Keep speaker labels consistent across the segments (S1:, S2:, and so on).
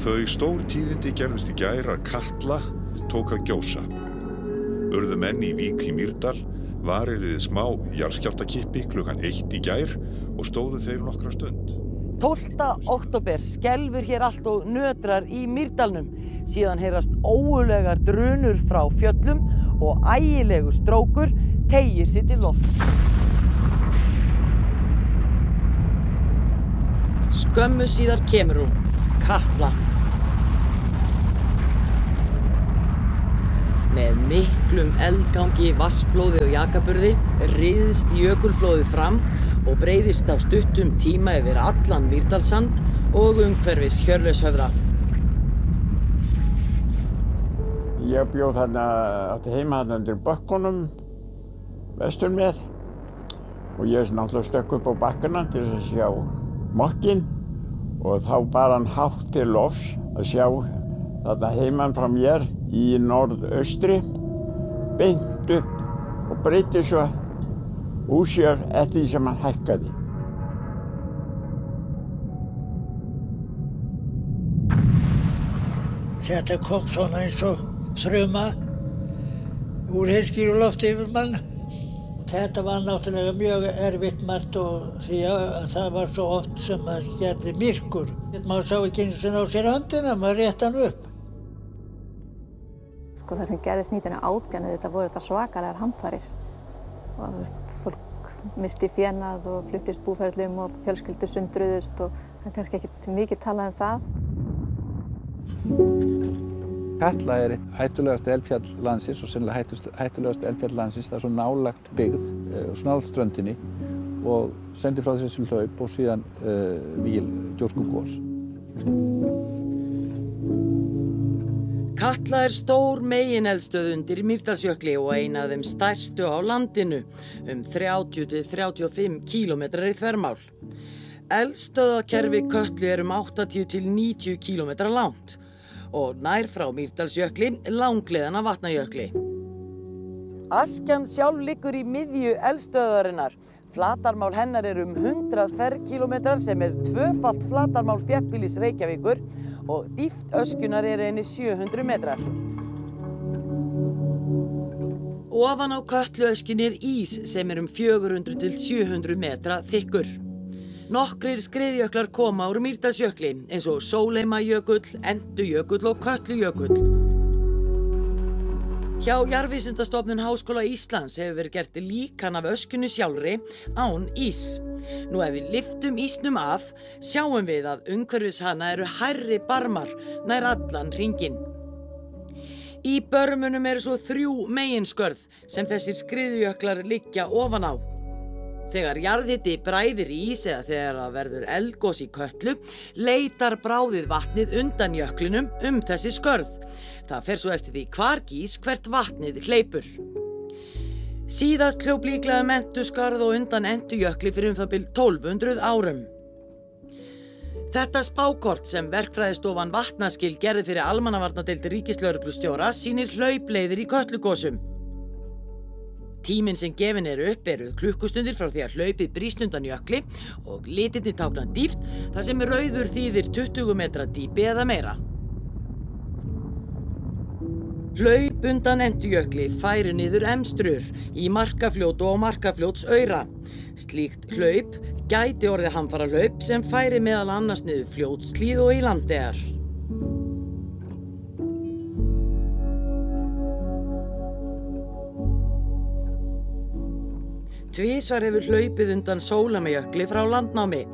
S1: Þau stór tíðindi gerðist í gær að Katla tók að gjósa. Urðu menn í Vík í Mýrdal varir við smá jarðskjáltakippi klukkan eitt í gær og stóðu þeir nokkra stund.
S2: 12. oktober skelfur hér allt og nötrar í Mýrdalnum. Síðan heyrast óulegar drunur frá fjöllum og ægilegu strókur tegir sér til loft. Skömmu síðar kemur hún, Katla. Með miklum eldgangi, vassflóði og jakaburði riðist jökulflóði fram og breyðist á stuttum tíma yfir allan Mýrdalsand og umhverfis Hjörleshöfða.
S3: Ég bjóð þarna, átti heima þarna undir bakkonum, vestur með. Og ég náttúrulega stökk upp á bakkana til að sjá mokkinn. Og þá bara hann hátt til lofs að sjá þarna heimann frá mér í norðaustri beint upp og breyti svo úr sér eftir því sem hann hækkaði.
S4: Þetta kom svona eins og þrjuma úr heiskýrulofti yfir mann. Þetta var náttúrulega mjög erfitt margt og því að það var svo oft sem maður gerði myrkur. Maður sá ekki eins og ná sér höndina, maður rétt hann upp.
S5: Sko það sem gerðist 1918, þetta voru þetta svakalegar hamfarir. Og þú veist, fólk misti fjenað og fluttist búferðlum og fjölskyldur sundruðust og það er kannski ekki mikið talað um það.
S6: Katla er hættulegast eldfjall landsins og sennilega hættulegast eldfjall landsins. Það er svo nálagt byggð og snált ströndinni og sendir frá þessi hlaup og síðan uh, víl Gjórskú Gós.
S2: Katla er stór megineldstöð undir Mýrdalsjökli og eina af þeim stærstu á landinu um 30-35 kílometrar í þvermál. Eldstöðakerfi Kötlu er um 80-90 kílometrar langt og nær frá Mýrdalsjökli langleðana vatnajökli. Askjan sjálf liggur í miðju eldstöðarinnar. Flatarmál hennar er um 100 ferrkilometrar sem er tvöfalt flatarmál þéttbýlis Reykjavíkur og dýft öskunar er einni 700 metrar. Ofan á kötluöskin er ís sem er um 400 til 700 metra þykkur. Nokkrir skriðjöklar koma úr Mýrdalsjökli eins og Sóleymajökull, Endujökull og Kötlujökull. Hjá Jarvísindastofnun Háskóla Íslands hefur verið gert líkan af öskunni sjálfri án ís. Nú ef við liftum ísnum af, sjáum við að umhverfis hana eru hærri barmar nær allan hringin. Í börmunum eru svo þrjú meginskörð sem þessir skriðjöklar liggja ofan á. Þegar jarðhiti bræðir í ís eða þegar það verður eldgós í köllu, leitar bráðið vatnið undan jöklinum um þessi skörð. Það fer svo eftir því hvar gís hvert vatnið hleypur. Síðast hljóp líklega mentu skarð og undan endu jökli fyrir um það byrj 1200 árum. Þetta spákort sem verkfræðistofan vatnaskil gerði fyrir almannavarnadeild ríkislauruglustjóra sínir hlaupleiðir í köllugósum. Tíminn sem gefin eru upp eru klukkustundir frá því að hlaupið brýst undan jökli og litinni tákna dýft þar sem rauður þýðir 20 metra dýpi eða meira. Hlaup undan endujökli færi niður emstrur í markafljót og markafljóts auðra. Slíkt hlaup gæti orðið hamfara hlaup sem færi meðal annars niður fljótslíð og í landegar. Tvísvar hefur hlaupið undan Sólamejökli frá landnámi.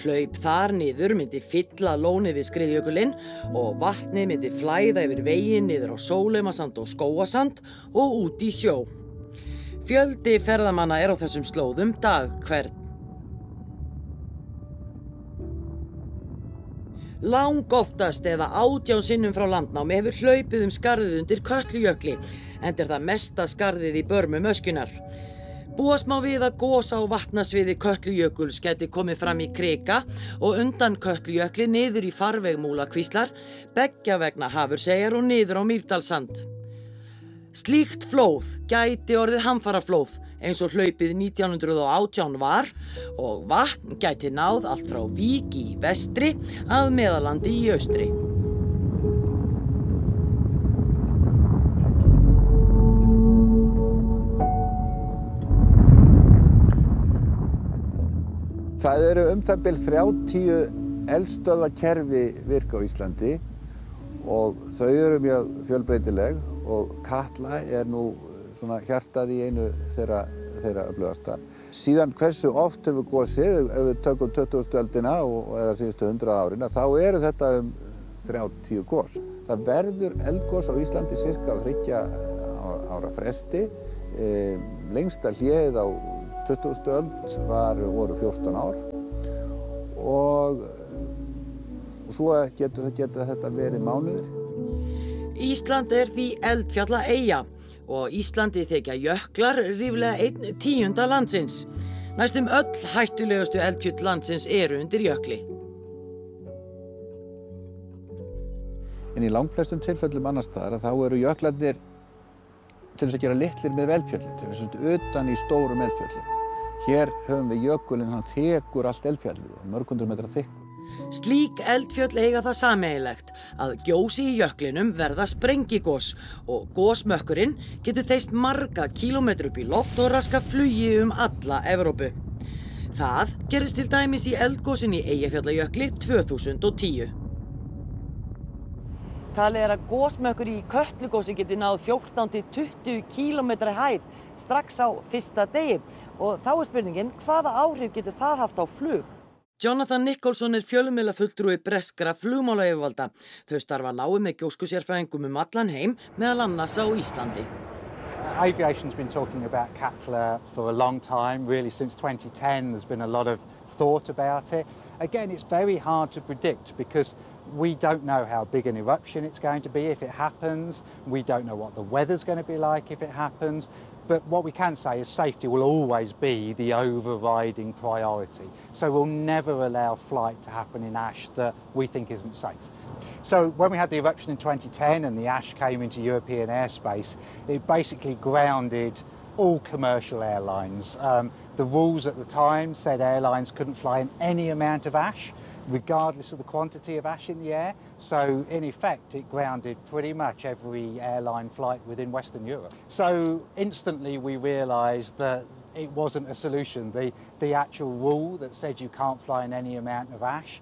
S2: Hlaup þar niður myndi fylla lónið við skriðjökulinn og vatnið myndi flæða yfir veginn niður á Sólaumasand og Skóasand og út í sjó. Fjöldi ferðamanna er á þessum slóðum dag hvern. Lang oftast eða átján sinnum frá landnámi hefur hlaupið um skarðið undir Kötlujökli en er það mesta skarðið í börmum öskunar. Búast má við að gósa á vatnasviði Kötlujökuls geti komið fram í krika og undan Kötlujökli niður í farveg Múlakvíslar, beggja vegna Hafursegjar og niður á Mýrdalsand. Slíkt flóð gæti orðið hamfaraflóð eins og hlaupið 1918 var og vatn gæti náð allt frá Vík í vestri að meðalandi í austri.
S6: Það eru um það byrj 30 eldstöðvakerfi virka á Íslandi og þau eru mjög fjölbreytileg og Katla er nú svona hjartað í einu þeirra, þeirra öflugasta. Síðan hversu oft hefur gósið, ef við tökum 20. öldina og, eða síðustu 100 árin, þá eru þetta um 30 gós. Það verður eldgós á Íslandi cirka á 30 ára fresti. E, lengsta hlið á 20. öld var, voru 14 ár og, svo getur, getur þetta verið mánuður.
S2: Ísland er því eldfjalla eiga og Íslandi þekja jöklar ríflega einn tíunda landsins. Næstum öll hættulegustu eldfjöld landsins eru undir jökli.
S6: En í langflestum tilfellum annar staðar þá eru jöklarnir til þess að gera litlir með eldfjöldin, til þess að utan í stórum eldfjöldin. Hér höfum við jökulinn, hann þekur allt eldfjallið, mörgundur metra þykkur.
S2: Slík eldfjöll eiga það sameigilegt að gjósi í jöklinum verða sprengigós og gósmökkurinn getur þeist marga kílometru upp í loft og raska flugi um alla Evrópu. Það gerist til dæmis í eldgósin í Eyjafjallajökli 2010. Talið er að gósmökkur í köllugósi geti náð 14-20 km hæð strax á fyrsta degi og þá er spurningin hvaða áhrif getur það haft á flug? Jonathan Nicholson er fjölumila fulltrúi breskra flugmálaeyfvalda. Þau starfa náðu með gjóskusérfræðingum um allan heim meðal annars á Íslandi.
S7: Aviation's been talking about Katla for a long time, really since 2010 there's been a lot of thought about it. Again, it's very hard to predict because we don't know how big an eruption it's going to be if it happens. We don't know what the weather's going to be like if it happens. But what we can say is safety will always be the overriding priority. So we'll never allow flight to happen in ash that we think isn't safe. So when we had the eruption in 2010 and the ash came into European airspace, it basically grounded all commercial airlines. Um, the rules at the time said airlines couldn't fly in any amount of ash regardless of the quantity of ash in the air. So in effect, it grounded pretty much every airline flight within Western Europe. So instantly we realised that it wasn't a solution. The, the actual rule that said you can't fly in any amount of ash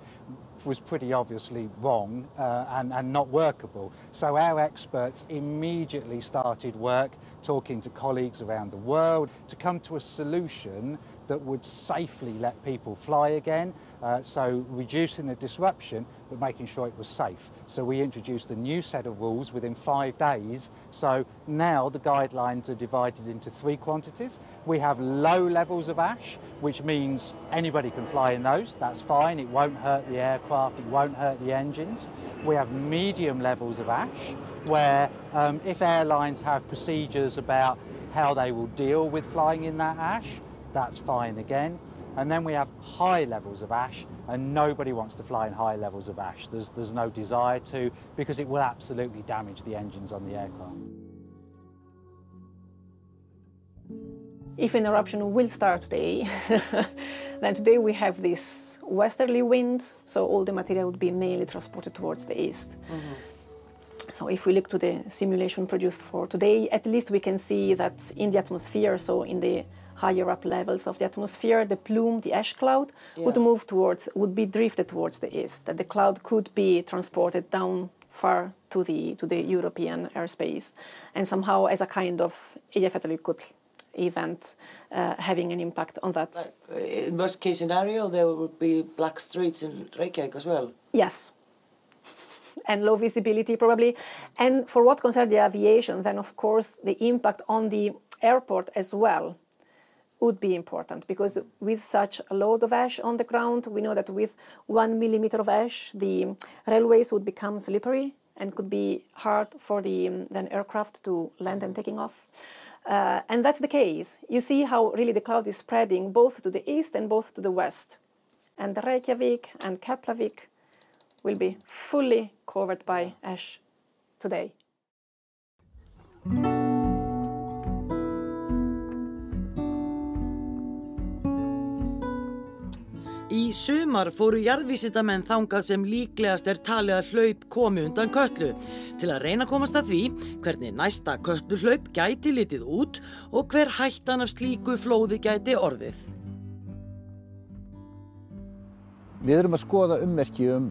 S7: was pretty obviously wrong uh, and, and not workable. So our experts immediately started work talking to colleagues around the world to come to a solution that would safely let people fly again. Uh, so reducing the disruption, but making sure it was safe. So we introduced a new set of rules within five days. So now the guidelines are divided into three quantities. We have low levels of ash, which means anybody can fly in those. That's fine. It won't hurt the aircraft. It won't hurt the engines. We have medium levels of ash, where um, if airlines have procedures about how they will deal with flying in that ash, that's fine again. And then we have high levels of ash, and nobody wants to fly in high levels of ash. There's, there's no desire to, because it will absolutely damage the engines on the aircraft.
S8: If an eruption will start today, then today we have this westerly wind, so all the material would be mainly transported towards the east. Mm -hmm. So if we look to the simulation produced for today, at least we can see that in the atmosphere, so in the higher up levels of the atmosphere, the plume, the ash cloud, yeah. would move towards, would be drifted towards the east, that the cloud could be transported down far to the, to the European airspace, and somehow as a kind of good event uh, having an impact on that.
S2: Uh, in worst case scenario, there would be black streets in Reykjavik as well?
S8: Yes. and low visibility probably. And for what concerns the aviation, then of course the impact on the airport as well would be important because with such a load of ash on the ground, we know that with one millimeter of ash, the railways would become slippery and could be hard for the um, then aircraft to land and taking off. Uh, and that's the case. You see how really the cloud is spreading both to the east and both to the west. And Reykjavik and Keflavik will be fully covered by ash today.
S2: Í sumar fóru jarðvísitamenn þangað sem líklegast er talið að hlaup komi undan köllu til að reyna að komast að því hvernig næsta kölluhlaup gæti litið út og hver hættan af slíku flóði gæti orðið.
S6: Við erum að skoða ummerki um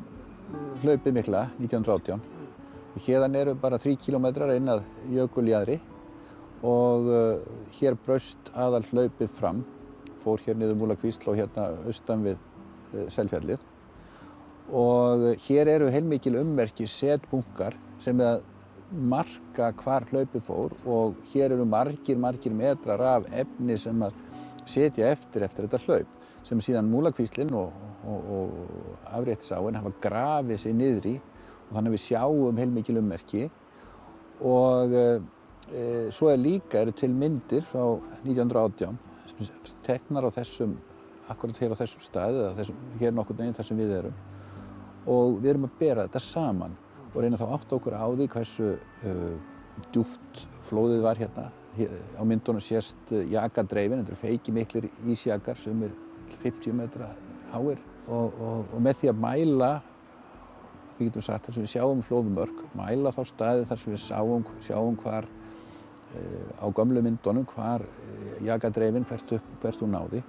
S6: hlaupið mikla 1918 og hérðan eru bara 3 km inn að jökuljaðri. Og uh, hér braust aðal hlaupið fram, fór hér niður Múlakvísl og hérna austan við Selfjallið og hér eru heilmikil ummerki setbunkar sem er að marka hvar hlaupið fór og hér eru margir, margir metrar af efni sem að setja eftir eftir þetta hlaup sem síðan Múlakvíslinn og, og, og afréttisáin hafa grafið sig niður í og þannig að við sjáum heilmikil ummerki. Og e, svo er líka, eru til myndir frá 1918 sem teknar á þessum, akkurat hér á þessum stað eða þessum, hér nokkur neginn þar sem við erum. Og við erum að bera þetta saman og reyna þá átt okkur á því hversu uh, djúft flóðið var hérna. Hér, á myndunum sést uh, jakadreifin, þetta eru feiki miklir ísjakar sem er 50 metra háir. Og, og, og með því að mæla, við getum sagt þar sem við sjáum flóðumörk, mæla þá staði þar sem við sjáum, sjáum hvar uh, á gömlu myndunum hvar jakadreifin hvert, upp, hvert hún náði,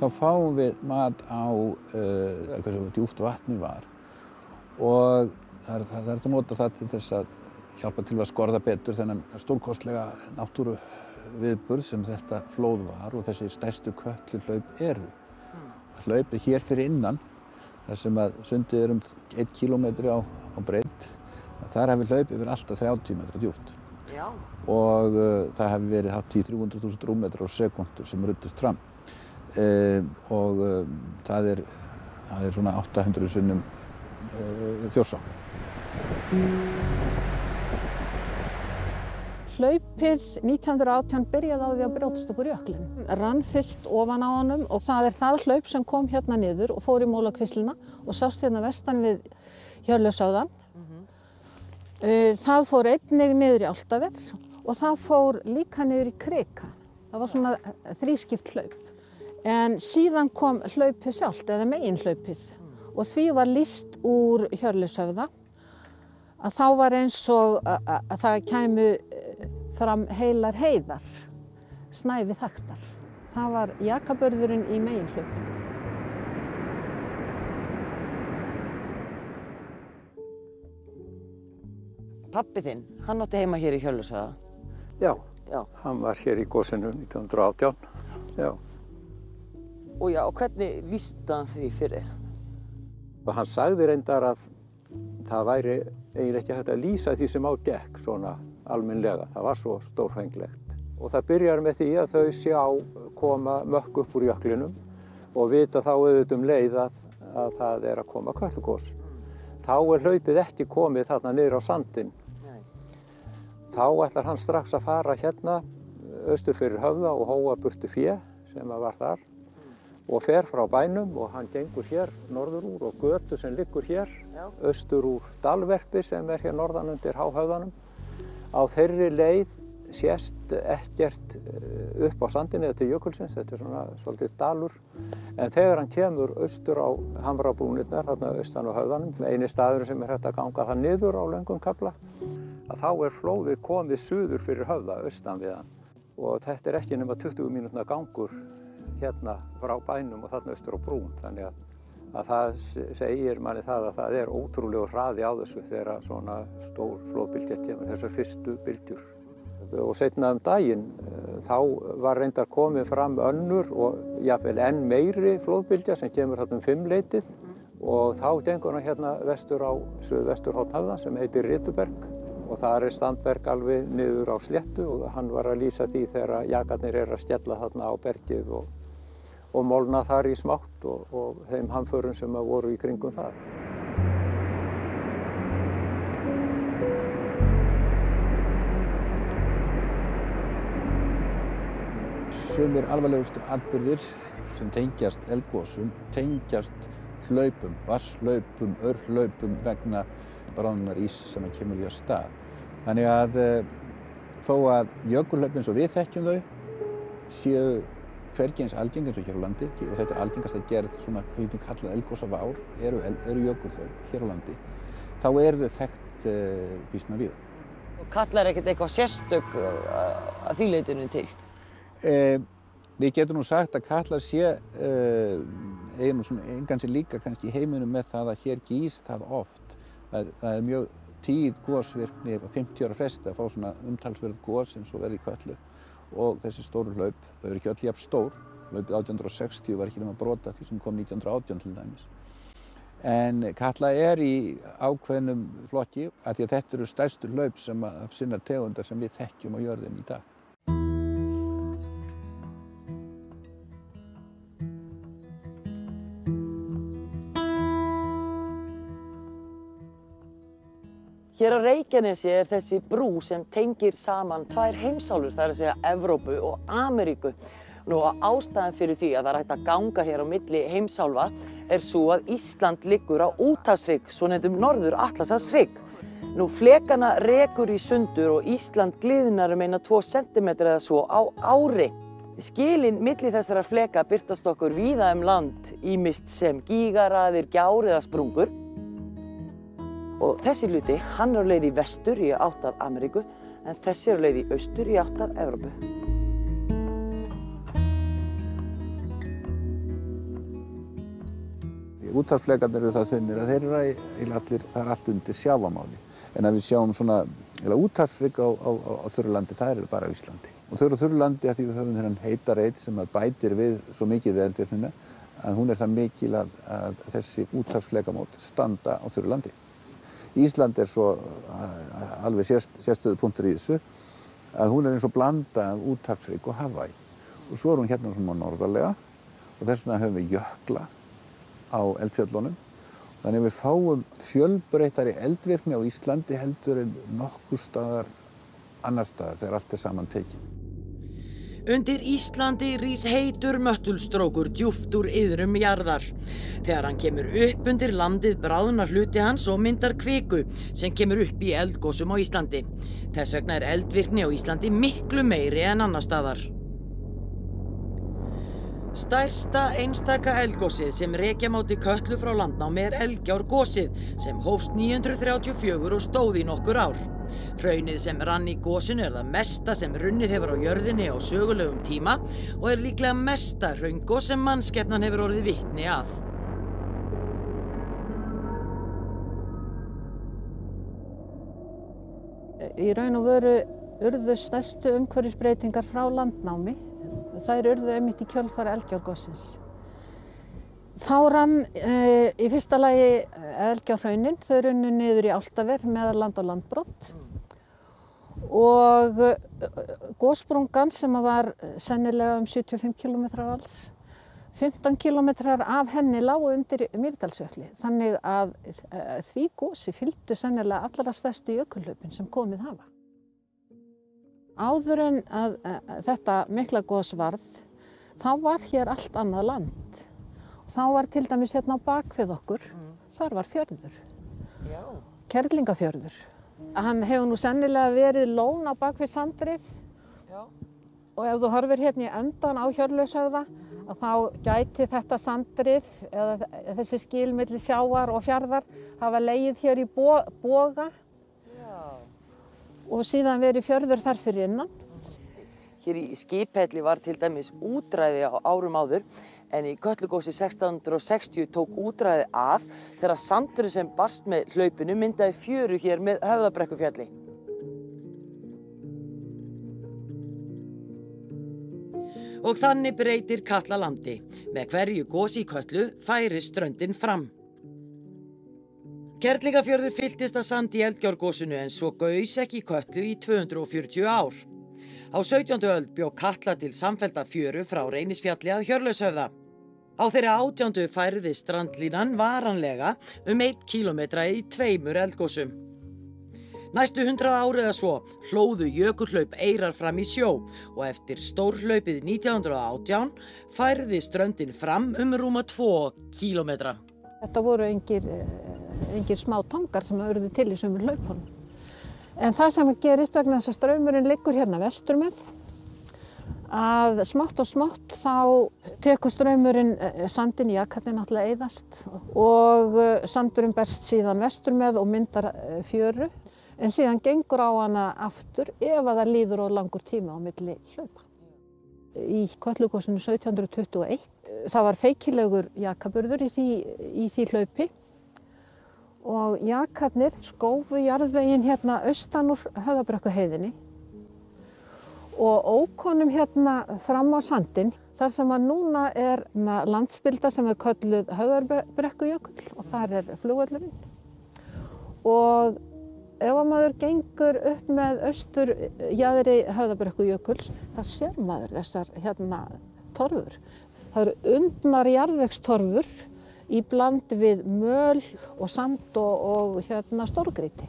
S6: þá fáum við mat á hversu djúft vatni var og það er, er að nota það til þess að hjálpa til að skorða betur þennan stórkostlega náttúru viðburð sem þetta flóð var og þessi stærstu köllu hlaup eru. Hlaupið hér fyrir innan, þar sem að sundið er um 1 km á, á breytt, þar hefur hlaupið verið alltaf 30 metra djúpt.
S2: Já.
S6: Og uh, það hefur verið hátt í 300.000 rúmetrar á sekundur sem ruttist fram. Og það, er, það er svona 800 sunnum þjórsá.
S9: Hlaupið 1918 byrjaði á því að brjótast upp úr jöklinn. Rann fyrst ofan á honum og það er það hlaup sem kom hérna niður og fór í Mólakvísluna og sást hérna vestan við Hjörlösáðan. Mm -hmm. Það fór einnig niður í Áltaverð og það fór líka niður í Krika. Það var svona þrískipt hlaup. En síðan kom hlaupið sjálft, eða megin hlaupið og því var líst úr Hjörlishöfða að þá var eins og að, að það kæmu fram heilar heiðar, snæfi þaktar. Það var jakabörðurinn í meginhlaupinu.
S2: Pappi þinn, hann átti heima hér í Hjörlishöfða.
S10: Já,
S2: Já.
S10: hann var hér í gósinu 1918. Já.
S2: Og já, hvernig líst hann því fyrir?
S10: Og hann sagði reyndar að það væri eiginlega ekki hægt að lýsa því sem á gekk svona almenlega. Það var svo stórfenglegt. Og það byrjar með því að þau sjá koma mökk upp úr jöklinum og vita þá auðvitað um leið að, að það er að koma köllugós. Þá er hlaupið ekki komið þarna niður á sandin. Þá ætlar hann strax að fara hérna austur fyrir höfða og hóa burtu fjö sem var þar og fer frá bænum og hann gengur hér norður úr og götu sem liggur hér
S2: Já.
S10: austur úr Dalverpi sem er hér norðan undir háhöfðanum. Á þeirri leið sést ekkert eh, upp á sandinni eða til jökulsins, þetta er svona svolítið dalur. En þegar hann kemur austur á Hamrabrúnirnar, þarna austan á höfðanum, eini staður sem er hægt að ganga það niður á löngum kabla, að þá er flóðið komið suður fyrir höfða austan við hann. Og þetta er ekki nema 20 mínútna gangur hérna frá bænum og þarna austur á brún. Þannig að, að það segir manni það að það er ótrúlegu hraði á þessu þegar svona stór flóðbylgja kemur, þessar fyrstu bylgjur. Og setna um daginn þá var reyndar komið fram önnur og jáfnveil enn meiri flóðbylgja sem kemur hérna um fimmleitið og þá gengur hann hérna vestur á suðvesturhótt höfðan sem heitir Rituberg og þar er Standberg alveg niður á sléttu og hann var að lýsa því þegar jakarnir er að skella þarna á bergið og, og molna þar í smátt og, og þeim hamförum sem voru í kringum það.
S6: Sumir alvarlegustu atbyrðir sem tengjast eldgosum tengjast hlaupum, vasslaupum, örhlaupum vegna bráðunar ís sem kemur í að stað. Þannig að uh, þó að jökulhlaup eins og við þekkjum þau séu hvergi eins algeng eins og hér á landi og þetta er algengast að gerð svona hvað við kallað eldgos af ár eru, eru jökulhlaup hér á landi þá eru þau þekkt uh, býsna við.
S2: Og kallar ekkert eitthvað sérstök uh, að því leitinu til?
S6: Eh, við getum nú sagt að Katla sé eh, sem líka kannski í heiminum með það að hér gís það oft. Það, það er mjög tíð gósvirkni á 50 ára fresti að fá svona umtalsverð gós eins og verði í köllu og þessi stóru hlaup, þau eru ekki öll jafn stór, hlaupið 1860 var ekki nema brota því sem kom 1918 til dæmis. En Katla er í ákveðnum flokki að því að þetta eru stærstu hlaup sem að sinna tegundar sem við þekkjum á jörðin í dag.
S2: Reykjanesi er þessi brú sem tengir saman tvær heimsálfur, það er að segja Evrópu og Ameríku. Nú að ástæðan fyrir því að það er hægt að ganga hér á milli heimsálfa er svo að Ísland liggur á útafsrygg, svo nefndum Norður Atlasafsrygg. Nú flekana rekur í sundur og Ísland gliðnar um eina 2 cm eða svo á ári. Skilin milli þessara fleka byrtast okkur víða um land, ímist sem gígaraðir, gjár eða sprungur. Og þessi hluti, hann er á leið í vestur í átt af Ameríku, en þessi er á leið í austur í átt af Evrópu.
S6: Útvarflegarnir eru það þunnir að þeir eru eiginlega allir, það er allt undir sjávamáli. En að við sjáum svona, eða útvarfleik á, á, á, þurrlandi, það eru bara Íslandi. Og þau eru þurrlandi að því við höfum þennan heita reit sem að bætir við svo mikið við eldvirknina að hún er það mikil að, að þessi útvarfsleikamót standa á þurrlandi. Ísland er svo alveg sérst, sérstöðu punktur í þessu að hún er eins og blanda af útvarfsleik og Hawaii. Og svo er hún hérna svona norðarlega og þess vegna höfum við jökla á eldfjöllunum. Þannig að við fáum fjölbreytari eldvirkni á Íslandi heldur en nokkur staðar annar staðar þegar allt er saman tekið.
S2: Undir Íslandi rís heitur möttulstrókur djúft úr yðrum jarðar. Þegar hann kemur upp undir landið bráðnar hluti hans og myndar kviku sem kemur upp í eldgósum á Íslandi. Þess vegna er eldvirkni á Íslandi miklu meiri en annar staðar. Stærsta einstaka eldgósið sem rekja máti köllu frá landnámi er Elgjárgósið sem hófst 934 og stóð í nokkur ár. Hraunið sem rann í gósinu er það mesta sem runnið hefur á jörðinni á sögulegum tíma og er líklega mesta hraungós sem mannskefnan hefur orðið vittni að.
S9: Í raun og veru urðu stærstu umhverfisbreytingar frá landnámi. Það urðu einmitt í kjölfara Elgjárgósins. Þá rann e, í fyrsta lagi Elgjárhraunin, þau runnu niður í Áltaver meðal land og landbrott og gósprungan sem var sennilega um 75 km alls, 15 km af henni lágu undir Mýrdalsjökli þannig að því gósi fylgdu sennilega allra stærstu jökullaupin sem komið hafa. Áður en að, að þetta mikla gós varð, þá var hér allt annað land. Þá var til dæmis hérna á bakvið okkur, mm. þar var fjörður, Já. kerlingafjörður. Hann hefur nú sennilega verið lón á bakvið Sandrif og ef þú horfir hérna í endan á Hjörlaushöfða þá gæti þetta Sandrif eða þessi skilmiðli sjáar og fjarðar hafa leið hér í bo boga Já. og síðan verið fjörður þar fyrir innan.
S2: Hér í Skiphelli var til dæmis útræði á árum áður en í Köllugósi 1660 tók útræði af þegar sandurinn sem barst með hlaupinu myndaði fjöru hér með höfðabrekkufjalli. Og þannig breytir Kallalandi. Með hverju gósi í Köllu færi ströndin fram. Kerlingafjörður fylltist að sandi í eldgjárgósinu en svo gaus ekki í Köllu í 240 ár. Á 17. öld bjó Katla til samfælda fjöru frá Reynisfjalli að Hjörlaushöfða. Á þeirra átjándu færði strandlínan varanlega um 1 km í tveimur eldgósum. Næstu hundrað árið að svo hlóðu jökullaup eirar fram í sjó og eftir stórhlaupið 1918 færði ströndin fram um rúma 2 km.
S9: Þetta voru engir, engir smá tangar sem auðvitað til í sömur hlaupunum. En það sem gerist vegna þess að ströymurinn liggur hérna vestur með að smátt og smátt þá tekur ströymurinn sandin í jakkarni náttúrulega eðast og sandurinn berst síðan vestur með og myndar fjöru en síðan gengur á hana aftur ef að það líður á langur tíma á milli hlaupa. Í Köllugosinu 1721 það var feikilegur jakaburður í því, í því hlaupi og jakarnir skófu jarðveginn hérna austan úr höfðabrekku heiðinni og ókonum hérna fram á sandin þar sem að núna er landsbylda sem er kölluð höfðarbrekkujökull og þar er flugvöllurinn og ef að maður gengur upp með austur jæðri höfðarbrekkujökuls þá sér maður þessar hérna torfur. Það eru undnar jarðvegstorfur í bland við möl og sand og, og hérna stórgríti.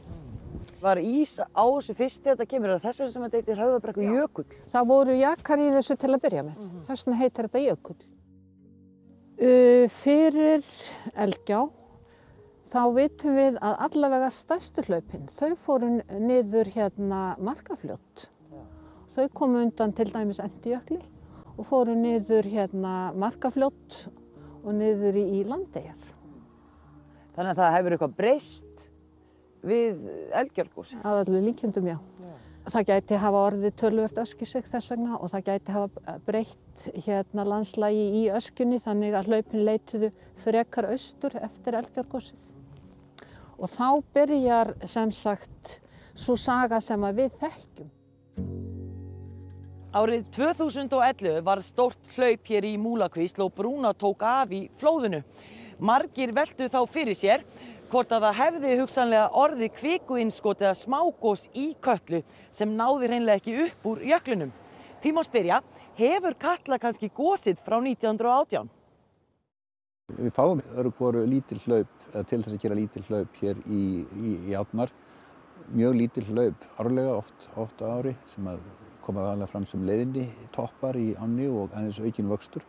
S2: Var ís á þessu fyrst þegar þetta kemur, er þessari sem þetta heitir höfðabrekku jökull?
S9: Það voru jakar í þessu til að byrja með, mm -hmm. þess vegna heitir þetta jökull. Uh, fyrir Elgjá þá vitum við að allavega stærstu hlaupin, þau fóru niður hérna markafljótt. Þau komu undan til dæmis Endijökli og fóru niður hérna markafljótt og niður í landegjar.
S2: Þannig að það hefur eitthvað breyst við Elgjárgósi?
S9: Það er alveg líkjendum, já. já. Það gæti hafa orðið tölvört öskjusik þess vegna og það gæti hafa breytt hérna landslægi í öskjunni þannig að hlaupin leituðu frekar austur eftir Elgjárgósið. Og þá byrjar sem sagt svo saga sem við þekkjum.
S2: Árið 2011 var stort hlaup hér í Múlakvísl og Brúna tók af í flóðinu. Margir veldu þá fyrir sér hvort að það hefði hugsanlega orði kvikuinnskot eða smágós í köllu sem náði hreinlega ekki upp úr jöklunum. Því má spyrja, hefur kalla kannski gósið frá 1918?
S6: Við fáum örugvoru lítil hlaup, til þess að gera lítil hlaup hér í, í, í átmar. Mjög lítil hlaup árlega oft, oft ári sem koma alveg fram sem leiðindi toppar í ánni og aðeins aukinn vöxtur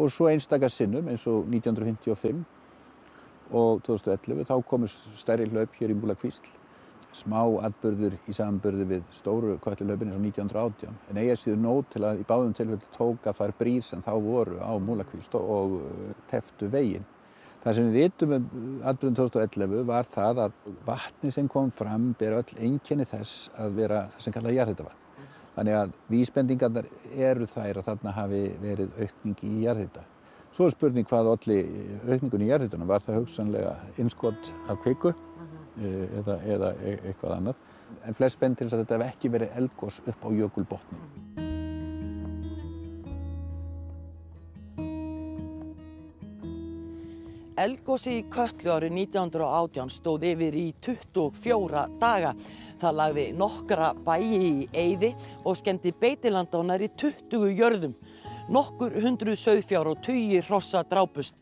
S6: og svo einstakar sinnum eins og 1955 og 2011 þá komur stærri hlaup hér í Múlakvísl smá atbyrður í samanbyrðu við stóru kvöldilaupin eins og 1918 en eiga síður nót til að í báðum tilfellu tóka þar brýr sem þá voru á Múlakvísl og teftu veginn. Það sem við vitum um atbyrðum 2011 var það að vatni sem kom fram ber öll einkenni þess að vera það sem kallað jarðhitavatn. Þannig að vísbendingarnar eru þær að þarna hafi verið aukning í jarðhita. Svo er spurning hvað allir aukningun í jarðhitunum var það hugsanlega innskott af kveiku eða, eða eitthvað annað. En flest bend til þess að þetta hef ekki verið eldgós upp á jökulbotnin.
S2: Eldgósi í Köllu árið 1918 stóð yfir í 24 daga. Það lagði nokkra bæi í eyði og skemmti beitiland á næri 20 jörðum. Nokkur hundruð sauðfjár og tugi hrossa drápust.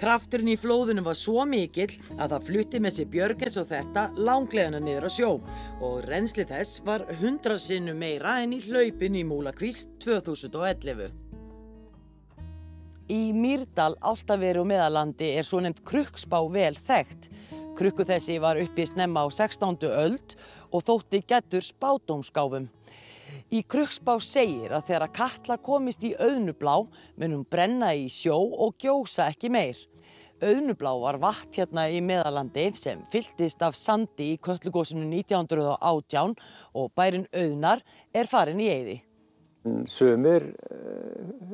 S2: Krafturinn í flóðunum var svo mikill að það flutti með sér björgess og þetta langlegana niður á sjó og reynsli þess var hundra sinnu meira en í hlaupin í Múlakvíst 2011. Í Mýrdal, Áltaveri og Meðalandi er svo nefnt krukkspá vel þekkt. Krukku þessi var uppi snemma á 16. öld og þótti getur spátumskáfum. Í krukkspá segir að þegar að Katla komist í auðnublá mun hún brenna í sjó og gjósa ekki meir. Auðnublá var vatn hérna í Meðalandi sem fylltist af sandi í köllugósinu 1918 og bærin auðnar er farin í eyði.
S10: Sumir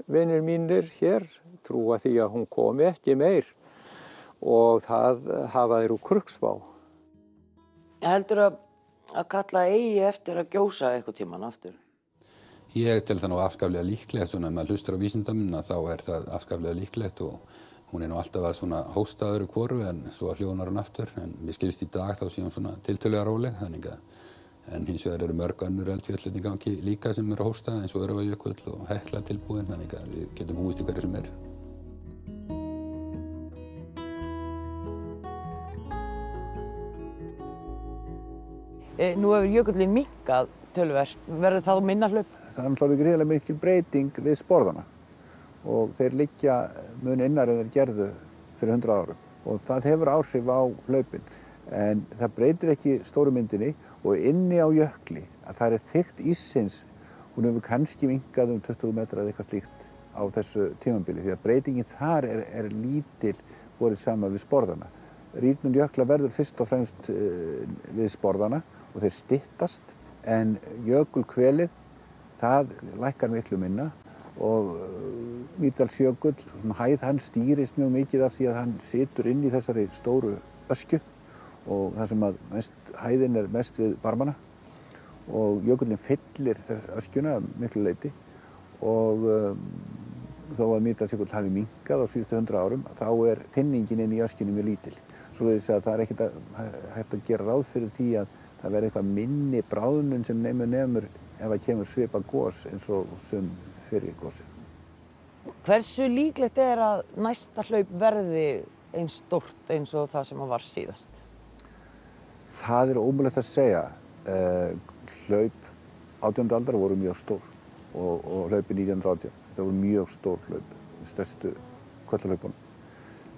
S10: vinnir mínir hér trúa því að hún komi ekki meir og það hafa þeir úr krukkspá.
S2: Heldur að, að kalla eigi eftir að gjósa eitthvað tíman aftur?
S11: Ég tel það nú afskaflega líklegt, svona ef maður hlustar á vísindamina þá er það afskaflega líklegt og hún er nú alltaf að svona hóstaður í kvorfu en svo hljónar hún aftur en við skilst í dag þá séum svona tiltölulega róleg þannig að en hins vegar eru mörg önnur eldfjöldin í gangi líka sem eru að hósta eins og Örvajökull og Hekla tilbúin þannig að við getum húist í hverju sem er.
S2: E, nú hefur jökullin minkað tölverð, verður það minna hlaup?
S6: Það er náttúrulega gríðilega mikil breyting við sporðana og þeir liggja mun innar en þeir gerðu fyrir 100 árum og það hefur áhrif á hlaupin en það breytir ekki stóru myndinni og inni á jökli að það er þygt íssins hún hefur kannski minkað um 20 metra eða eitthvað slíkt á þessu tímambili því að breytingin þar er, er lítil borið sama við sporðana. Rýrnum jökla verður fyrst og fremst uh, við sporðana og þeir stittast en jökulkvelið það lækkar miklu minna og Mýrdalsjökull, svona hæð hann stýrist mjög mikið af því að hann situr inn í þessari stóru öskju og það sem að mest, hæðin er mest við barmana og jökullin fyllir þess öskjuna miklu leiti og um, þó að Mýrdalsjökull hafi minkað á síðustu hundra árum þá er tinningin inn í öskjunni mjög lítil. Svo þess að það er ekkert að, hægt að gera ráð fyrir því að það verði eitthvað minni bráðnun sem nefnur nefnur ef það kemur svipa gós eins og sem fyrir gósi.
S2: Hversu líklegt er að næsta hlaup verði eins stórt eins og það sem var síðast?
S6: Það er ómulett að segja. Uh, hlaup 18. aldar voru mjög stór og, og hlaupi 1918. Þetta voru mjög stór hlaup, stærstu kvöldhlaupunum.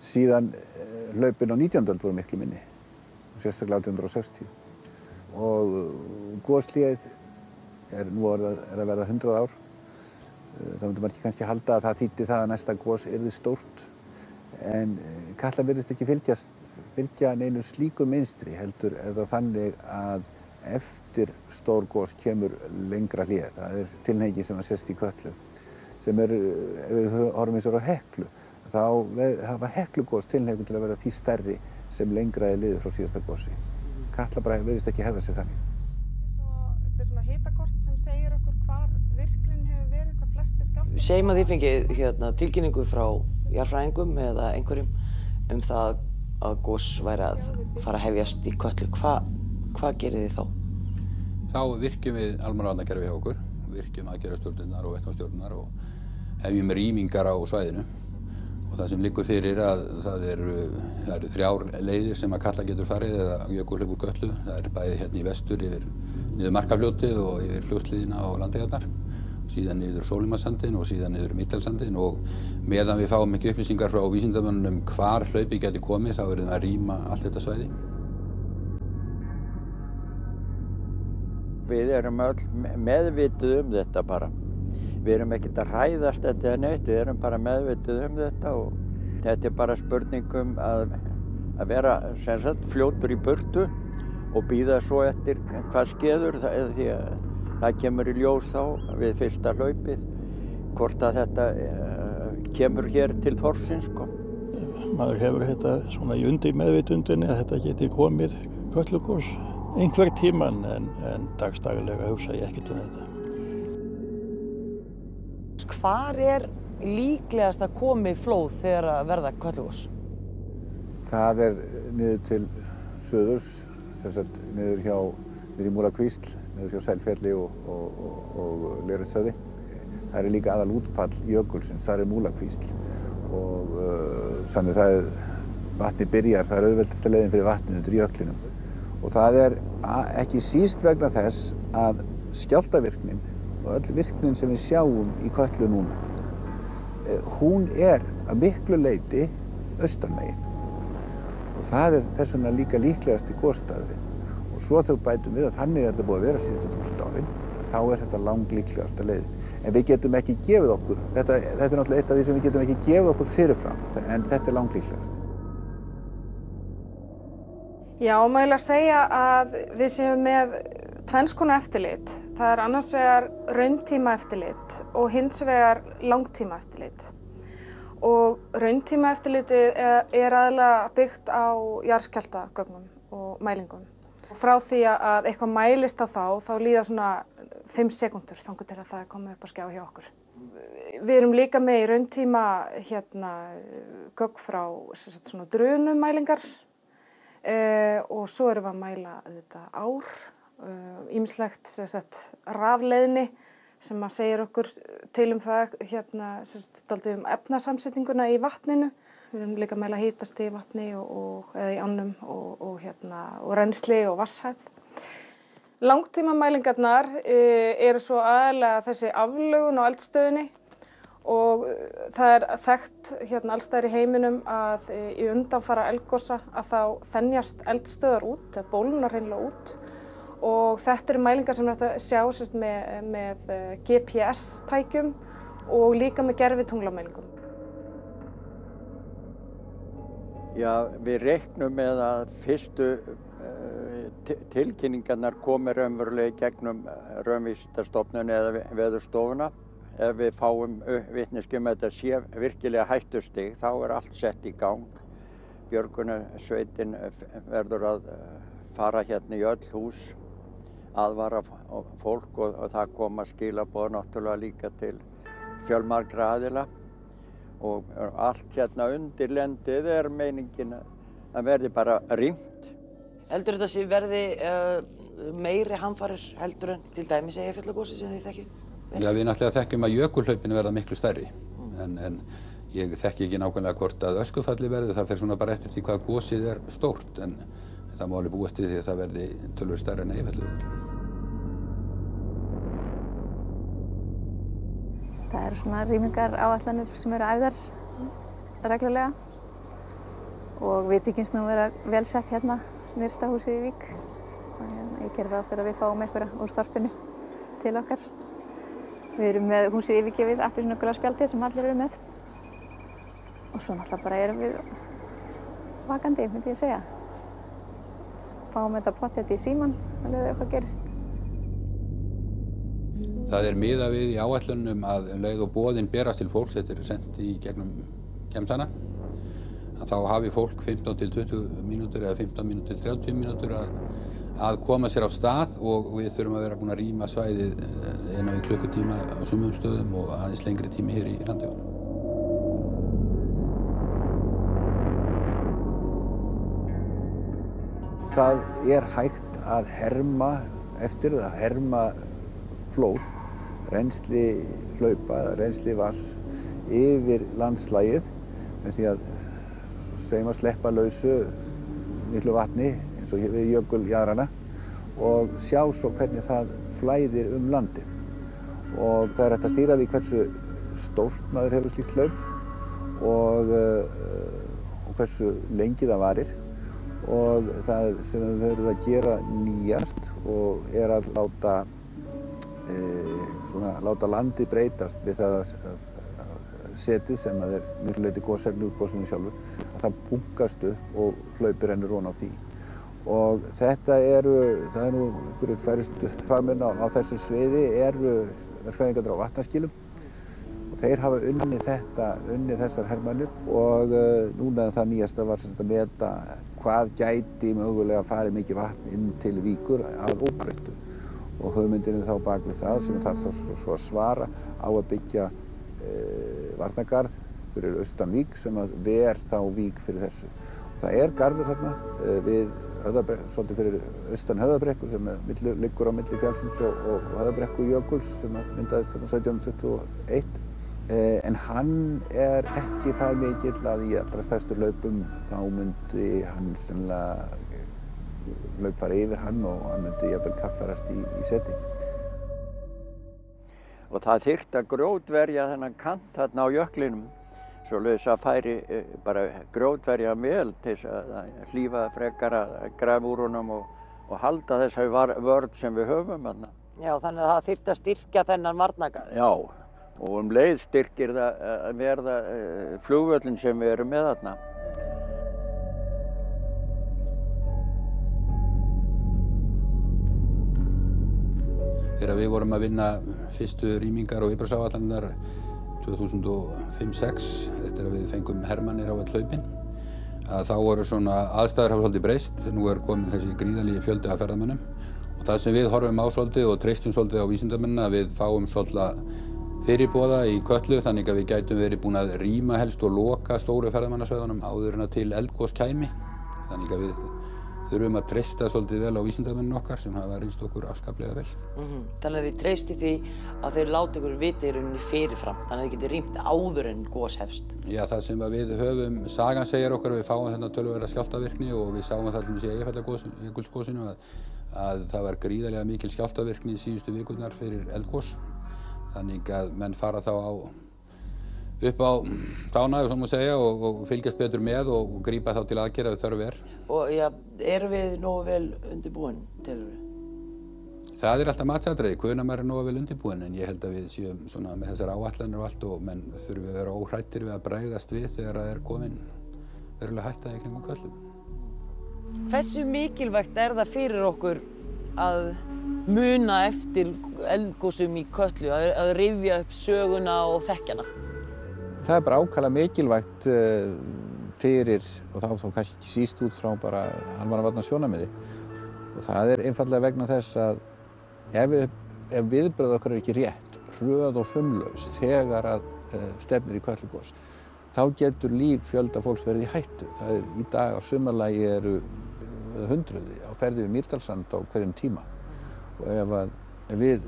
S6: Síðan uh, hlaupin á 19. aldar voru miklu minni, sérstaklega 1860. Og uh, er nú er að verða 100 ár. Þá myndum maður ekki kannski halda að það þýtti það að næsta gós yrði stórt. En Katla verðist ekki fylgja neinu slíku minstri heldur er það þannig að eftir stór gós kemur lengra hlið, það er tilhengi sem að sést í köllu sem er, ef við horfum eins og á heklu þá hafa heklugós tilhengi til að vera því stærri sem lengra er liður frá síðasta gósi Katla bara verðist ekki hefða sér þannig
S12: Þetta er svona hitakort sem segir okkur hvar virknin hefur verið, hvað flesti skjálftar.
S2: Segjum að þið fengið hérna, tilkynningu frá jarfræðingum eða einhverjum um það að gós væri að fara að hefjast í köllu. Hva, hvað gerir þið þá?
S11: Þá virkjum við almannavarnakerfi hjá okkur, virkjum aðgerðastjórnunar og vettvástjórnunar og hefjum rýmingar á svæðinu. Og það sem liggur fyrir að það eru, það eru þrjár leiðir sem að kalla getur farið eða jökulhlaup úr göllu. Það er bæði hérna í vestur yfir niður Markafljótið og yfir hljóðsliðina á landegarnar, síðan niður Sólimassandin og síðan niður Mittelsandin og meðan við fáum ekki upplýsingar frá vísindamönnum um hvar hlaupi geti komið þá verðum við að rýma allt þetta svæði.
S13: Við erum öll meðvituð um þetta bara. Við erum ekkert að hræðast þetta neitt, við erum bara meðvituð um þetta og þetta er bara spurningum að, að vera sagt, fljótur í burtu og býða svo eftir hvað skeður því að það kemur í ljós þá við fyrsta hlaupið hvort að þetta uh, kemur hér til þorsins sko.
S14: Maður hefur þetta svona í undir meðvitundinni að þetta geti komið köllugós einhver tíman en, en dagstaglega hugsa ég ekkert um þetta.
S2: Hvar er líklegast að komi flóð þegar að verða köllugós?
S6: Það er niður til söðurs Sagt, niður hjá, niður í Múlakvísl, niður hjá Sælfjalli og, og, og, og Leiritsöði. Það er líka aðal útfall jökulsins, það er Múlakvísl og uh, þannig það er, vatni byrjar, það er auðveldasta leiðin fyrir vatninu undir jöklinum. Og það er ekki síst vegna þess að skjáltavirknin öll virknin sem við sjáum í köllu núna, hún er að miklu leiti austanmegin. Og það er þess vegna líka líklegast í góðstæðurinn og svo þau bætum við að þannig er þetta búið að vera síðustu þúsund árin þá er þetta lang líklegasta leiðin. En við getum ekki gefið okkur þetta, þetta er náttúrulega eitt af því sem við getum ekki gefið okkur fyrirfram en þetta er lang líklegast
S12: Já, mæla að segja að við séum með tvennskona eftirlit það er annars vegar rauntíma eftirlit og hins vegar langtíma eftirlit og rauntíma eftirlitið er, er aðalega byggt á jarðskjáltagögnum og mælingum. Og frá því að eitthvað mælist á þá, þá líða svona 5 sekundur þangur til að það er komið upp á skjá hjá okkur. Við erum líka með í rauntíma hérna, gögn frá drunumælingar uh, og svo erum við að mæla auðvitað ár, ímislegt uh, rafleðni sem að segja okkur til um það hérna, sérst, um efnasamsetninguna í vatninu. Við erum líka að mæla hítast í vatni og, og, eða í annum og, og hérna, reynsli og vasshæð. Langtímamælingarnar e, eru svo aðalega þessi aflögun á eldstöðinni og það er þekkt hérna allstæðir í heiminum að e, í undanfara eldgosa að þá þennjast eldstöðar út, eða bólunar hreinlega út og þetta eru mælingar sem er hægt að sjá sérst, með, með GPS-tækjum og líka með gerfitunglamælingum.
S13: Já, við reiknum með að fyrstu uh, tilkynningarnar komi raunverulega gegnum raunvístarstofnun eða veðurstofuna ef við fáum vitneskjum að þetta sé virkilega hættustig þá er allt sett í gang. Björgunarsveitin verður að fara hérna í öll hús, aðvara fólk og, og það koma skilaboð náttúrulega líka til fjölmargra aðila og allt hérna undir lendið er meiningin að verði bara rýmt.
S2: Heldur þetta sé verði uh, meiri hamfarir heldur en til dæmis Eyjafjallagósi sem þið þekkið?
S11: Já, við náttúrulega þekkjum að jökulhlaupinu verða miklu stærri en, en ég þekki ekki nákvæmlega hvort að öskufalli verði, það fer svona bara eftir því hvað gósið er stórt en það má alveg búast til því að það verði tölur stærri en Eyjafjallagósi.
S5: Það eru svona rýmingar áallanir sem eru æðar reglulega og við þykjumst nú að vera vel sett hérna nýrsta húsið í Vík og hérna, ég gerir ráð fyrir að við fáum einhverja úr þorpinu til okkar. Við erum með húsið yfirgefið, allir svona gráspjaldið sem allir eru með og svo náttúrulega bara erum við vakandi, myndi ég segja. Fáum þetta pottet í síman og leiðum eitthvað gerist.
S11: Það er miða við í áætlunum að um leið og bóðinn berast til fólks, þetta er sendt í gegnum kemsana, að þá hafi fólk 15 til 20 mínútur eða 15 mínútur til 30 mínútur að, að koma sér á stað og við þurfum að vera búin að rýma svæðið eina við klukkutíma á sumum stöðum og aðeins lengri tími hér í landögunum.
S6: Það er hægt að herma eftir það, herma flóð, reynsli hlaupa, reynsli vass yfir landslægið með því að segjum að sleppa lausu miklu vatni eins og við jökuljaðrana og sjá svo hvernig það flæðir um landið. Og það er hægt að stýra því hversu stórt maður hefur slíkt hlaup og, uh, og hversu lengi það varir og það sem við höfum að gera nýjast og er að láta, e, svona, láta landi breytast við það að, setið sem að er miklu leiti góðsefni úr góðsefni sjálfur, að það bunkast upp og hlaupir ennur von á því. Og þetta eru, það er nú einhverjir færistu fagmenn á, á þessu sviði, eru verkvæðingarnir á vatnaskilum og þeir hafa unnið þetta, unnið þessar hermannir og uh, núna það nýjasta var að meta hvað gæti mögulega farið mikið vatn inn til víkur að óbreyttu og hugmyndin er þá bak við það sem þarf þá svo að svara á að byggja e, varnagarð fyrir austan vík sem að ver þá vík fyrir þessu. Og það er garður þarna e, við svolítið fyrir austan höfðabrekku sem liggur á milli fjálsins og, og höfðabrekku jökuls sem myndaðist þarna 1721 en hann er ekki það mikill að í allra stærstu hlaupum þá myndi hann sennilega hlaup fara yfir hann og hann myndi jafnvel kaffarast í, í seti.
S13: Og það þyrkt að grótverja þennan kant þarna á jöklinum svo leiðis að færi bara grótverja vel til að hlýfa frekar að grafa úr honum og, og halda þessari vörð sem við höfum þarna.
S2: Já, þannig að það þyrkt að styrkja þennan varnagarð.
S13: Já, og um leið styrkir það að verða flugvöllin sem við erum með þarna.
S11: Þegar við vorum að vinna fyrstu rýmingar og yfirsáallanir 2005-06, þetta er að við fengum hermannir á all hlaupin, að þá voru svona aðstæður hafa svolítið breyst, nú er komin þessi gríðalígi fjöldi af ferðamönnum og það sem við horfum á svolítið og treystum svolítið á vísindamennina við fáum svolítið fyrirbóða í köllu þannig að við gætum verið búin að rýma helst og loka stóru ferðamannasöðunum áður en að til eldgós kæmi þannig að við þurfum að treysta svolítið vel á vísindamenninu okkar sem hafa reynst okkur afskaplega vel.
S2: Mm -hmm. Þannig að þið treysti því að þau láta ykkur viti í rauninni fyrirfram þannig að þið getur rýmt áður en gós hefst.
S11: Já, það sem við höfum, sagan segir okkar við fáum þennan tölverða skjáltavirkni og við sáum það alltaf í Eyjafjallajökulsgósinu að, að það var gríðarlega mikil skjáltavirkni í síðustu vikurnar fyrir eldgós þannig að menn fara þá á, upp á tána, svo má segja, og, og fylgjast betur með og, og grípa þá til aðgerða ef þörf er.
S2: Og já, erum við nógu vel undirbúin, telur við?
S11: Það er alltaf matsadreiði, hvernig maður er nógu vel undirbúin, en ég held að við séum svona með þessar áallanir og allt og menn þurfum við að vera óhrættir við að bræðast við þegar það er komin verulega hættaði kringum köllum.
S2: Hversu mikilvægt er það fyrir okkur að muna eftir eldgósum í köllu, að, rifja upp söguna og þekkjana?
S6: Það er bara ákala mikilvægt uh, fyrir, og þá, þá kannski ekki síst út frá bara almannavarna sjónamiði. Og það er einfallega vegna þess að ef, við, ef viðbröð okkar er ekki rétt, hröð og frumlaus þegar að uh, stefnir í köllugós, þá getur líf fjölda fólks verið í hættu. Það er í dag á sumarlægi eru hundruði á ferði við Mýrdalsand á hverjum tíma. Og ef, að, við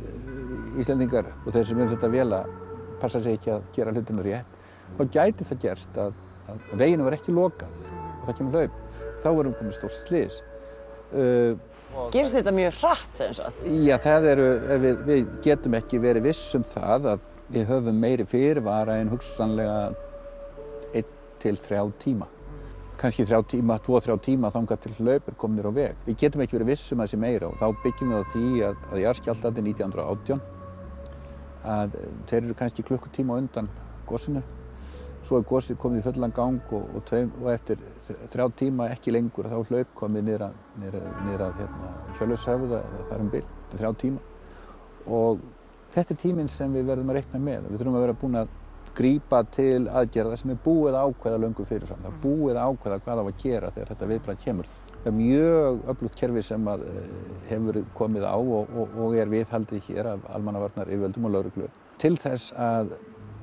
S6: Íslendingar og þeir sem um þetta vela passa sig ekki að gera hlutinu rétt, þá gæti það gerst að, að veginu var ekki lokað og það kemur hlaup. Þá erum komið stórt slis. Uh,
S2: Gerst þetta mjög hratt, sem sagt?
S6: Já, það eru, við, við getum ekki verið viss um það að við höfum meiri fyrirvara en hugsanlega einn til þrjá tíma. Kannski þrjá tíma, tvo, þrjá tíma þangar til hlaup er kominir á veg. Við getum ekki verið viss um að sé meira og þá byggjum við á því að, að jarðskjálftandi 1918 að þeir eru kannski klukkutíma undan gósinu. Svo er gósið komið í fullan gang og, og, tveim, og eftir þrjá tíma ekki lengur þá hlaup komið niður að, að hérna, Hjörlöfshöfuð eða þar um er þrjá tíma. Og þetta er tíminn sem við verðum að reikna með. Við þurfum að vera búin að grípa til aðgerða sem er búið ákveða löngu fyrirfram. Það er búið að ákveða hvað var að gera þegar þetta viðbræð kemur. Það er mjög öflugt kerfi sem að, hefur komið á og, og, og er viðhaldið hér af almannavarnar yfirvöldum og lauruglu til þess að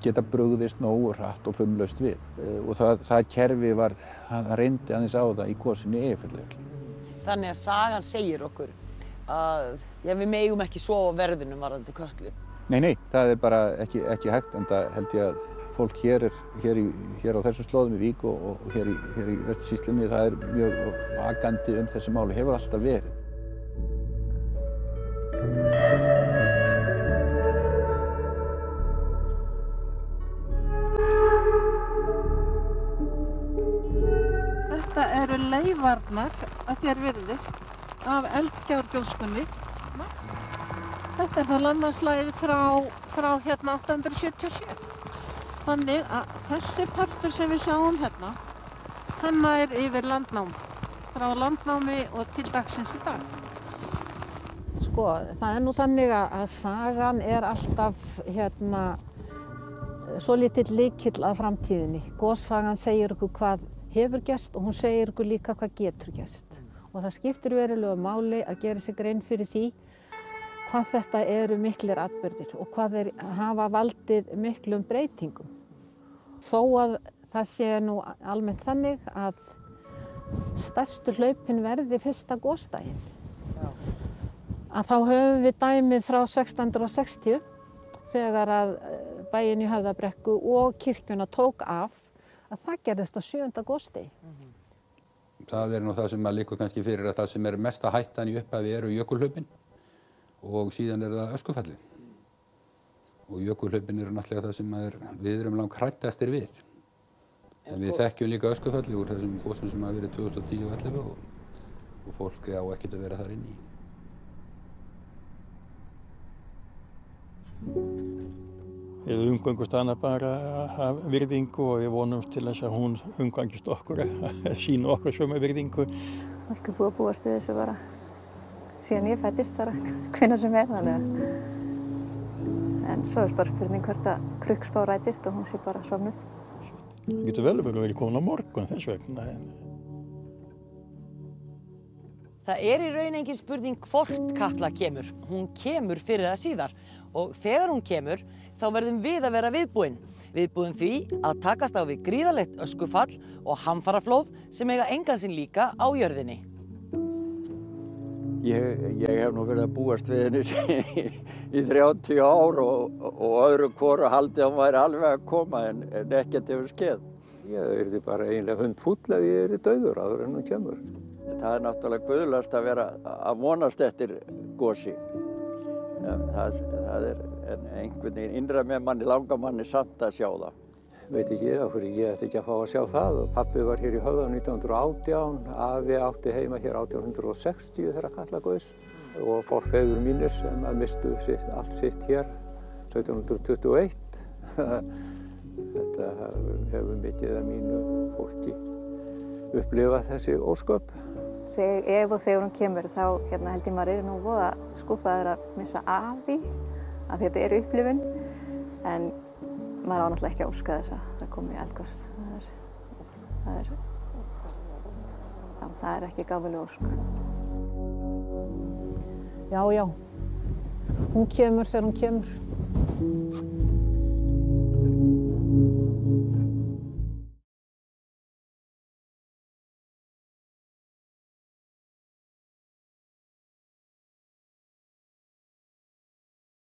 S6: geta brugðist nógu hratt og fumlaust við. Og það, það kerfi var, það reyndi aðeins á það í góðsynni eifirlega.
S2: Þannig að sagan segir okkur að já, við megum ekki sofa verðinum varðandi köllu.
S6: Nei, nei, það er bara ekki, ekki hægt en það held ég að fólk hér, er, hér, í, hér á þessum slóðum í Vík og, og hér í, í Vestusíslinni það er mjög vakandi um þessi máli, hefur alltaf verið.
S9: Þetta eru leifarnar að þér virðist af eldgjárgjóskunni. Þetta er það landnarslæðið frá, frá hérna 877. Þannig að þessi partur sem við sjáum hérna, hennar er yfir landnám. Frá landnámi og til dagsins í dag. Sko, það er nú þannig að sagan er alltaf hérna svo litill líkill að framtíðinni. Góðsagan segir okkur hvað hefur gæst og hún segir okkur líka hvað getur gæst. Og það skiptir verulegu máli að gera sig grein fyrir því hvað þetta eru miklir atbyrðir og hvað þeir hafa valdið miklum breytingum. Þó að það sé nú almennt þannig að stærstu hlaupin verði fyrsta góðstægin. Að þá höfum við dæmið frá 1660 þegar að bæin í Höfðabrekku og kirkjuna tók af að það gerðist á sjönda góðstægi.
S11: Það er nú það sem að líka kannski fyrir að það sem er mesta hættan í upphafi eru jökulhlaupin og síðan er það öskufalli. Og jökulhlaupin eru náttúrulega það sem er, við erum langt hrættastir við. En við þekkjum líka öskufalli úr þessum fósum sem hafa verið 2010 og 2011 og, og fólk á ekkert að vera þar inn í.
S14: Við umgangust hana bara af virðingu og við vonum til þess að hún umgangist okkur að sína okkur sömu virðingu.
S5: Fólk er búið að búast við þessu bara síðan ég fættist bara hvenna sem er þannig að en svo er bara spurning hvert að krukkspá rætist og hún sé bara sofnuð.
S14: Það getur vel verið komin á morgun þess vegna.
S2: Það er í raun engin spurning hvort Katla kemur. Hún kemur fyrir það síðar og þegar hún kemur þá verðum við að vera viðbúin. Viðbúin því að takast á við gríðalegt öskufall og hamfaraflóð sem eiga engansinn líka á jörðinni.
S13: Ég, ég hef nú verið að búast við henni í 30 ár og, og öðru hvoru haldi að hún væri alveg að koma en, en ekkert hefur skeið.
S10: Ég er því bara einlega hundfull ef ég er í dauður áður en hún kemur.
S13: Það er náttúrulega guðlast að vera að vonast eftir gósi. Það, það er einhvern veginn innra með manni, langar manni samt að sjá það.
S10: Veit ekki af hverju ég ætti ekki að fá að sjá það. Pappi var hér í höfðan 1918, afi átti heima hér 1860 þegar kalla góðs og forfeður mínir sem að mistu sitt, allt sitt hér 1721. Þetta hefur mikið að mínu fólki upplifað þessi ósköp.
S5: þeg, ef og þegar hún kemur þá hérna, held ég maður er nú voða skúfaður að missa af því að þetta er upplifun en maður á náttúrulega ekki að óska þess að það komi eldgós. Það er, það er, já, það er ekki gafalega ósk.
S9: Já, já. Hún kemur þegar hún kemur.